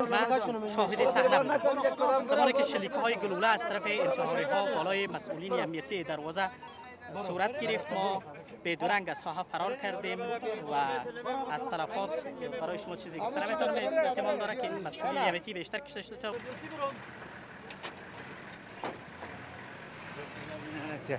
من شاهد صحنه بودم زمانی که شلیک های گلوله از طرف انتحاری ها بالای مسئولین امنیتی دروازه صورت گرفت ما دورنگ از ساحه فرار کردیم و از طرفات برای شما چیزی گفته نمیتونم احتمال داره که این مسئولیتی بیشتر کشیده شده Yeah.